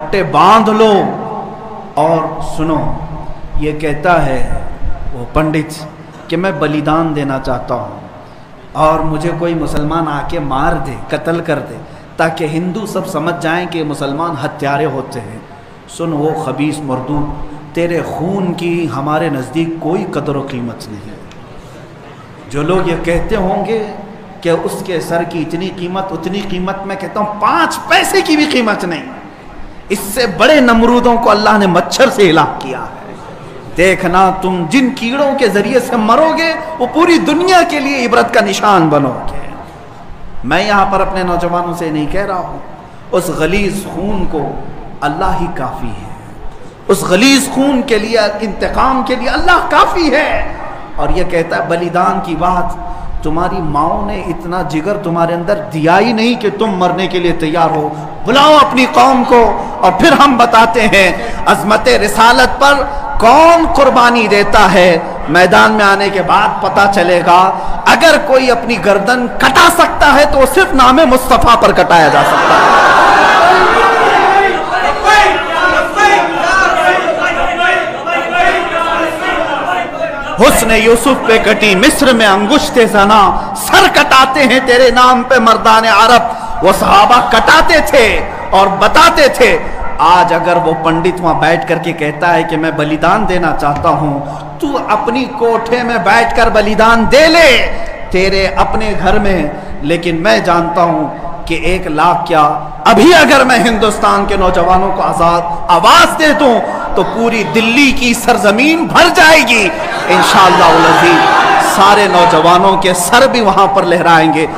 पट्टे बाँध लो और सुनो। ये कहता है वो पंडित कि मैं बलिदान देना चाहता हूँ और मुझे कोई मुसलमान आके मार दे, कत्ल कर दे, ताकि हिंदू सब समझ जाएँ कि मुसलमान हत्यारे होते हैं। सुन वो खबीस मर्दू तेरे खून की हमारे नज़दीक कोई कदर व कीमत नहीं जो लोग ये कहते होंगे कि उसके सर की इतनी कीमत, उतनी कीमत, मैं कहता हूँ, पाँच पैसे की भी कीमत नहीं। इससे बड़े नमरूदों को अल्लाह ने मच्छर से इलाक किया है। देखना तुम जिन कीड़ों के ज़रिए से मरोगे, वो पूरी दुनिया के लिए इबरत का निशान बनोगे। मैं यहाँ पर अपने नौजवानों से नहीं कह रहा हूँ, उस गलीज खून को अल्लाह ही काफ़ी है। उस गलीज खून के लिए, इंतकाम के लिए अल्लाह काफ़ी है। और यह कहता है, बलिदान की बात, तुम्हारी माओ ने इतना जिगर तुम्हारे अंदर दिया ही नहीं कि तुम मरने के लिए तैयार हो। बुलाओ अपनी कौम को और फिर हम बताते हैं, अजमत रिसालत पर कौन कुर्बानी देता है? मैदान में आने के बाद पता चलेगा, अगर कोई अपनी गर्दन कटा सकता है तो सिर्फ़ नाम मुस्तफ़ा पर कटाया जा सकता है। हुस्न यूसुफ पे कटी, मिस्र में अंगुश्ते जना सर कटाते हैं तेरे नाम पे मर्दान अरब वो सहाबा कटाते थे और बताते थे, आज अगर वो पंडित वहाँ बैठ करके कहता है कि मैं बलिदान देना चाहता हूँ, तू अपनी कोठे में बैठकर बलिदान दे ले, तेरे अपने घर में। लेकिन मैं जानता हूँ कि एक लाख क्या, अभी अगर मैं हिंदुस्तान के नौजवानों को आज़ाद, आवाज़ दे दूँ तो पूरी दिल्ली की सरजमीन भर जाएगी। इन सारे नौजवानों के सर भी वहाँ पर लहराएँगे।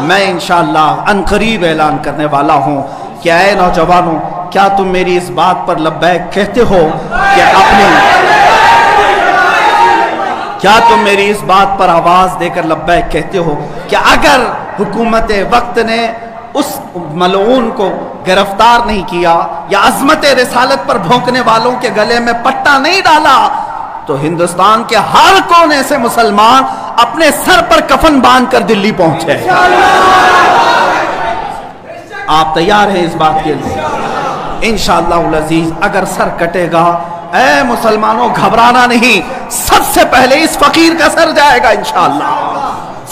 मैं इनशाला अनकरीब ऐलान करने वाला हूँ। क्या है नौजवानों? क्या तुम मेरी इस बात पर लब्बैक कहते हो कि अपने क्या तुम मेरी इस बात पर आवाज़ देकर लब्बैक कहते हो कि अगर हुकूमत वक्त ने उस मलून को गिरफ़्तार नहीं किया या अजमत रिसालत पर भोंकने वालों के गले में पट्टा नहीं डाला तो हिंदुस्तान के हर कोने से मुसलमान अपने सर पर कफन बाँध कर दिल्ली पहुँचे। आप तैयार हैं इस बात के लिए? इन शजीज अगर सर कटेगा ए मुसलमानों, घबराना नहीं। सबसे पहले इस फकीर का सर जाएगा इंशाला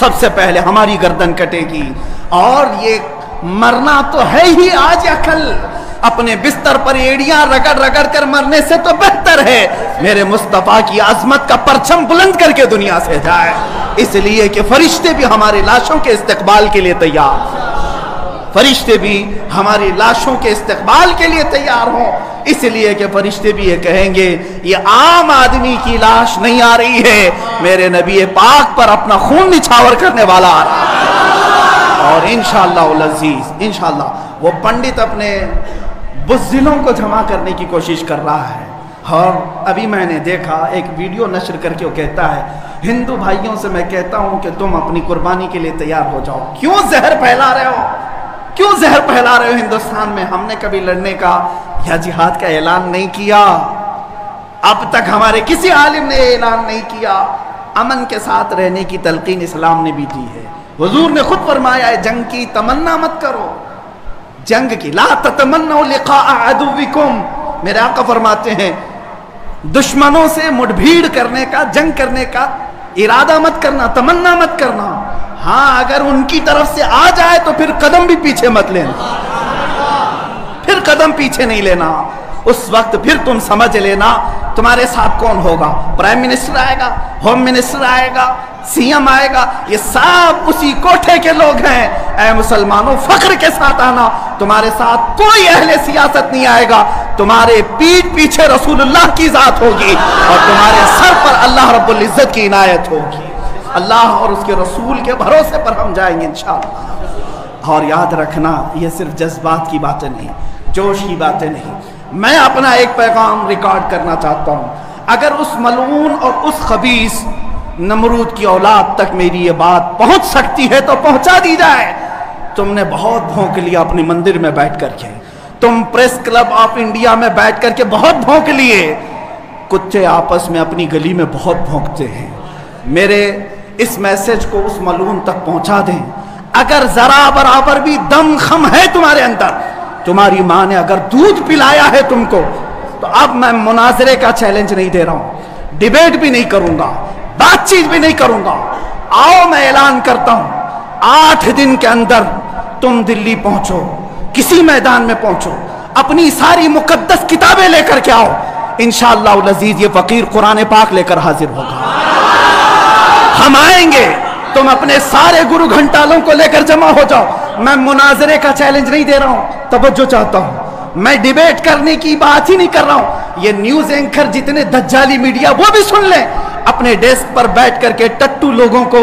सबसे पहले हमारी गर्दन कटेगी। और ये मरना तो है ही आज या कल अपने बिस्तर पर एड़ियाँ रगड़ रगड़ कर मरने से तो बेहतर है। मेरे मुस्तफ़ा की आजमत का परचम बुलंद करके दुनिया से जाए। इसलिए कि फरिश्ते भी हमारे लाशों के इस्तेकबाल के लिए तैयार। फरिश्ते भी हमारी लाशों के इस्तेकबाल के लिए तैयार हों। इसलिए कि फरिश्ते भी ये कहेंगे, ये आम आदमी की लाश नहीं आ रही है। मेरे नबी पाक पर अपना खून निछावर करने वाला आ रहा है। और इन इनशालाजीज इनशाला वो पंडित अपने बुजिलों को जमा करने की कोशिश कर रहा है। और अभी मैंने देखा, एक वीडियो नशर करके वो कहता है, हिंदू भाइयों से मैं कहता हूँ कि तुम अपनी कुर्बानी के लिए तैयार हो जाओ। क्यों जहर फैला रहे हो? क्यों जहर फैला रहे हो हिंदुस्तान में? हमने कभी लड़ने का या जिहाद का ऐलान नहीं किया। अब तक हमारे किसी आलिम ने ऐलान नहीं किया। अमन के साथ रहने की तलकीन इस्लाम ने भी दी है। हुजूर ने खुद फरमाया है, जंग की तमन्ना मत करो। जंग की ला तमन्ना लिखा मेरे आका फरमाते हैं, दुश्मनों से मुठभीड़ करने का, जंग करने का इरादा मत करना, तमन्ना मत करना। हाँ अगर उनकी तरफ़ से आ जाए तो फिर कदम भी पीछे मत लेना। फिर कदम पीछे नहीं लेना। उस वक्त फिर तुम समझ लेना, तुम्हारे साथ कौन होगा? प्राइम मिनिस्टर आएगा होम मिनिस्टर आएगा सीएम आएगा, ये सब उसी कोठे के लोग हैं। ऐ मुसलमानों, फख्र के साथ आना। तुम्हारे साथ कोई अहले सियासत नहीं आएगा। तुम्हारे पीठ पीछे रसूलुल्लाह की जात होगी और तुम्हारे सर पर अल्लाह रब्बुल इज़्ज़त की इनायत होगी। अल्लाह और उसके रसूल के भरोसे पर हम जाएँगे इन और याद रखना, ये सिर्फ़ जज्बात की बातें नहीं, जोश की बातें नहीं। मैं अपना एक पैगाम रिकॉर्ड करना चाहता हूँ। अगर उस मलून और उस खबीस नमरूद की औलाद तक मेरी ये बात पहुँच सकती है तो पहुँचा दी जाए। तुमने बहुत भोंक लिया अपने मंदिर में बैठ करके। तुम प्रेस क्लब ऑफ़ इंडिया में बैठ करके बहुत भोंक लिए। कुत्ते आपस में अपनी गली में बहुत भोंकते हैं। मेरे इस मैसेज को उस मलून तक पहुँचा दें। अगर जरा बराबर भी दम खम है तुम्हारे अंदर, तुम्हारी माँ ने अगर दूध पिलाया है तुमको तो अब मैं मुनाजरे का चैलेंज नहीं दे रहा हूँ। डिबेट भी नहीं करूँगा, बातचीत भी नहीं करूँगा। आओ मैं ऐलान करता हूँ, आठ दिन के अंदर तुम दिल्ली पहुंचो, किसी मैदान में पहुंचो, अपनी सारी मुकद्दस किताबें लेकर के आओ। इंशाला लजीज ये फकीर कुरान पाक लेकर हाजिर होगा। हम आएँगे। तुम अपने सारे गुरु घंटालों को लेकर जमा हो जाओ। मैं मुनाजरे का चैलेंज नहीं दे रहा हूँ। तवज्जो चाहता हूँ। मैं डिबेट करने की बात ही नहीं कर रहा हूँ। ये न्यूज़ एंकर जितने दज्जाली मीडिया वो भी सुन लें। अपने डेस्क पर बैठ करके टट्टू लोगों को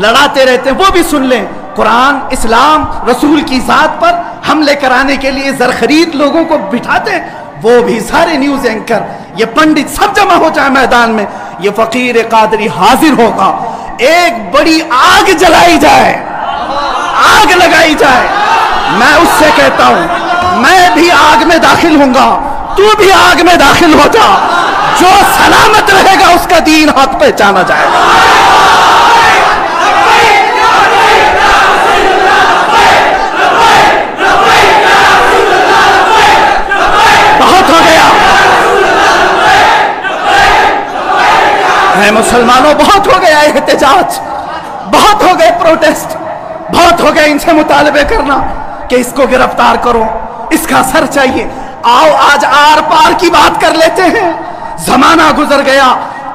लड़ाते रहते हैं, वो भी सुन लें। कुरान, इस्लाम, रसूल की जात पर हमले कराने के लिए जरखरीद लोगों को बिठाते वो भी सारे न्यूज़ एंकर ये पंडित सब जमा हो जाए मैदान में। ये फकीर कादरी हाजिर होगा। एक बड़ी आग जलाई जाए। आग लगाई जाए। मैं उससे कहता हूँ, मैं भी आग में दाखिल होऊँगा। तू भी आग में दाखिल हो जा। जो सलामत रहेगा, उसका दीन हाथ पे जाना जाएगा बहुत हो गया है, मुसलमानों, बहुत हो गया एहतजाज बहुत हो गए प्रोटेस्ट बहुत हो गया इनसे मुतालबे करना कि इसको गिरफ़्तार करो, इसका सर चाहिए। आओ, आज आर पार की बात कर लेते हैं। जमाना गुजर गया,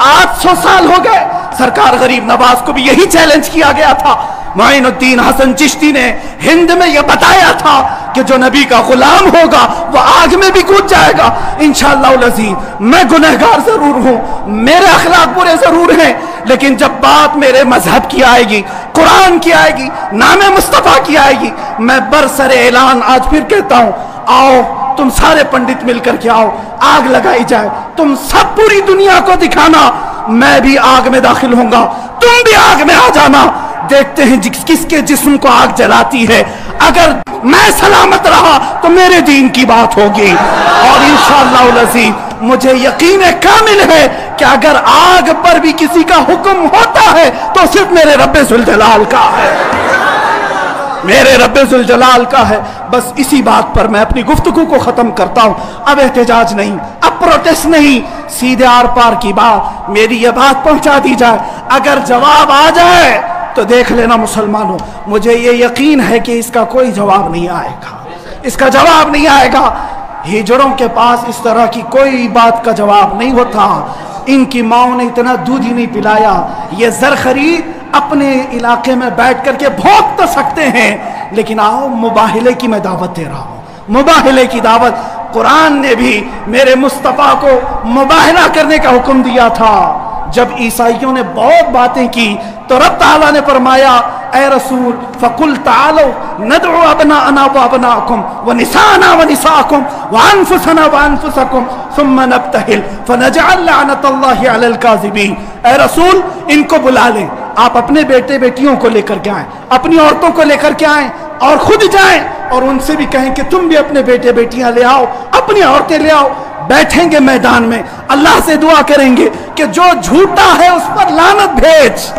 आठ सौ साल हो गए। सरकार गरीब नवाज़ को भी यही चैलेंज किया गया था। मोइनुद्दीन हसन चिश्ती ने हिंद में यह बताया था कि जो नबी का गुलाम होगा वह आग में भी कूद जाएगा। इन इंशाल्लाह मैं गुनहगार ज़रूर हूँ, मेरे अखलाक बुरे ज़रूर हैं, लेकिन जब बात मेरे मज़हब की आएगी, कुरान की आएगी, नाम मुस्तफ़ा की आएगी, मैं बरसर ऐलान आज फिर कहता हूँ, आओ, तुम सारे पंडित मिलकर के आओ, आग लगाई जाए, तुम सब पूरी दुनिया को दिखाना, मैं भी आग में दाखिल होऊँगा, तुम भी आग में आ जाना। देखते हैं किसके जिस्म को आग जलाती है। अगर मैं सलामत रहा तो मेरे दीन की बात होगी। और इंशाल्लाह मुझे यकीन कामिल है कि अगर आग पर भी किसी का हुक्म होता है तो सिर्फ़ मेरे रब्बे जलाल का है। मेरे रब्बे जलाल का है। बस इसी बात पर मैं अपनी गुफ्तगु को ख़त्म करता हूँ। अब एहतजाज नहीं, अब प्रोटेस्ट नहीं। सीधे आर पार की बात, मेरी यह बात पहुँचा दी जाए। अगर जवाब आ जाए तो देख लेना मुसलमानों, मुझे ये यकीन है कि इसका कोई जवाब नहीं आएगा। इसका जवाब नहीं आएगा। हिजड़ों के पास इस तरह की कोई बात का जवाब नहीं होता। इनकी माओ ने इतना दूध ही नहीं पिलाया। ये जर खरीद अपने इलाके में बैठ करके भोग तो सकते हैं, लेकिन आओ, मुबाहिले की मैं दावत दे रहा हूँ। मुबाहिले की दावत। कुरान ने भी मेरे मुस्तफ़ा को मुबाहला करने का हुक्म दिया था। जब ईसाइयों ने बहुत बातें की तो रब ताला ने फरमाया ए रसूल, फकुल तालो नदउ अबना अना व अबनाकुम व निसाना व निसाकुम व अनफुसना व अनफुसकुम सुम्मा नब्तहिल फनजअल लअनतल्लाहि अलल काज़िबीन। ए रसूल, इनको बुला लें। आप अपने बेटे बेटियों को लेकर के आए, अपनी औरतों को लेकर के आए और खुद जाएँ और उनसे भी कहें कि तुम भी अपने बेटे बेटियाँ ले आओ, अपनी औरतें ले आओ। बैठेंगे मैदान में। अल्लाह से दुआ करेंगे कि जो झूठा है उस पर लानत भेज।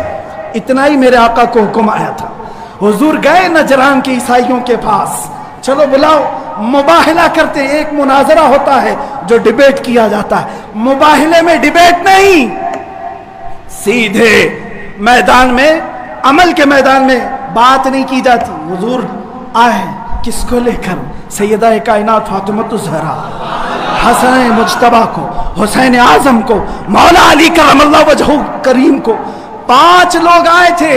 इतना ही मेरे आका को हुक्म आया था। हुजूर गए नजरान के ईसाइयों के पास। चलो बुलाओ। मुबाहला करते एक मुनाजरा होता है जो डिबेट किया जाता है। मुबाहले में डिबेट नहीं। सीधे मैदान में, अमल के मैदान में बात नहीं की जाती। हुजूर आए, किसको लेकर? सैदा कायनात फातिमत जहरा। हसन मुजतबा को, हुसैन आज़म को, मौला अली करम वजह करीम को। पाँच लोग आए थे।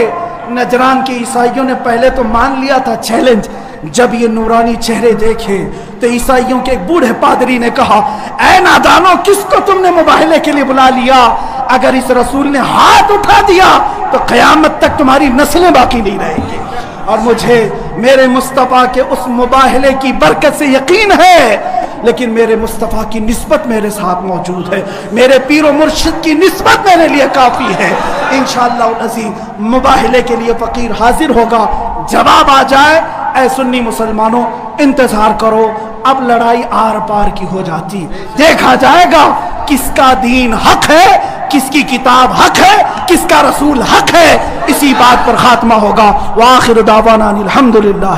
नजरान के ईसाइयों ने पहले तो मान लिया था चैलेंज जब ये नूरानी चेहरे देखे तो ईसाइयों के बूढ़े पादरी ने कहा, ऐ नादानो, किसको तुमने मुबाहले के लिए बुला लिया? अगर इस रसूल ने हाथ उठा दिया तो कयामत तक तुम्हारी नस्लें बाकी नहीं रहेंगी। और मुझे मेरे मुस्तफ़ा के उस मुबाहले की बरकत से यकीन है लेकिन मेरे मुस्तफ़ा की नस्बत मेरे साथ मौजूद है। मेरे पीर मुर्शिद की नस्बत मेरे लिए काफ़ी है। इन शजीम मुबाहले के लिए फ़कीर हाजिर होगा। जवाब आ जाए, ऐ सुन्नी मुसलमानों, इंतज़ार करो, अब लड़ाई आर पार की हो जाती। देखा जाएगा किसका दीन हक है, किसकी किताब हक है, किसका रसूल हक है। इसी बात पर खात्मा होगा। वाखिर दावाना अलहमदुल्ला